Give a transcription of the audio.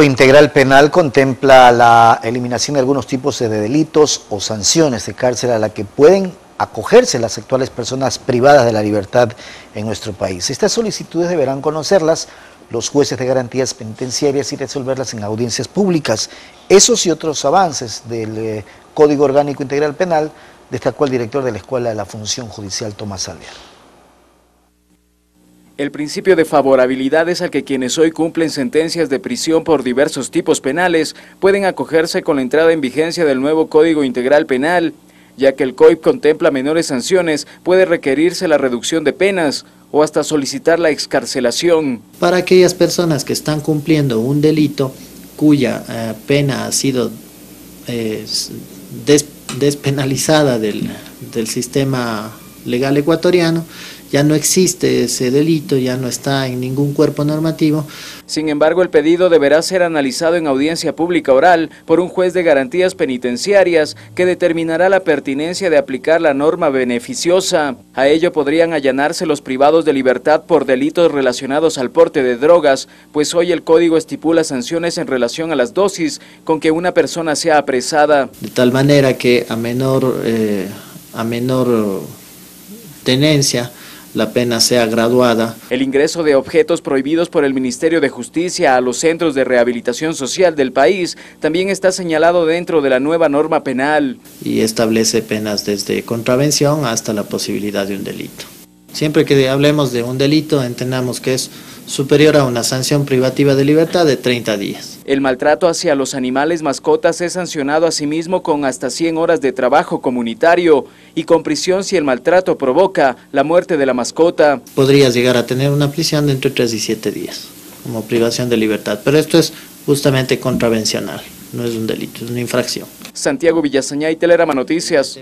Código Integral Penal contempla la eliminación de algunos tipos de delitos o sanciones de cárcel a la que pueden acogerse las actuales personas privadas de la libertad en nuestro país. Estas solicitudes deberán conocerlas los jueces de garantías penitenciarias y resolverlas en audiencias públicas. Esos y otros avances del eh, Código Orgánico Integral Penal destacó el director de la Escuela de la Función Judicial, Tomás Alvear. El principio de favorabilidad es al que quienes hoy cumplen sentencias de prisión por diversos tipos penales pueden acogerse con la entrada en vigencia del nuevo Código Integral Penal, ya que el COIP contempla menores sanciones, puede requerirse la reducción de penas o hasta solicitar la excarcelación. Para aquellas personas que están cumpliendo un delito cuya eh, pena ha sido eh, despenalizada del, del sistema legal ecuatoriano, ya no existe ese delito, ya no está en ningún cuerpo normativo. Sin embargo, el pedido deberá ser analizado en audiencia pública oral por un juez de garantías penitenciarias que determinará la pertinencia de aplicar la norma beneficiosa. A ello podrían allanarse los privados de libertad por delitos relacionados al porte de drogas, pues hoy el código estipula sanciones en relación a las dosis con que una persona sea apresada. De tal manera que a menor, eh, a menor tenencia, la pena sea graduada. El ingreso de objetos prohibidos por el Ministerio de Justicia a los centros de rehabilitación social del país también está señalado dentro de la nueva norma penal. Y establece penas desde contravención hasta la posibilidad de un delito. Siempre que hablemos de un delito, entendamos que es superior a una sanción privativa de libertad de 30 días. El maltrato hacia los animales mascotas es sancionado asimismo con hasta 100 horas de trabajo comunitario y con prisión si el maltrato provoca la muerte de la mascota. Podrías llegar a tener una prisión de entre 3 y 7 días como privación de libertad, pero esto es justamente contravencional, no es un delito, es una infracción. Santiago Villasañá y Telerama Noticias.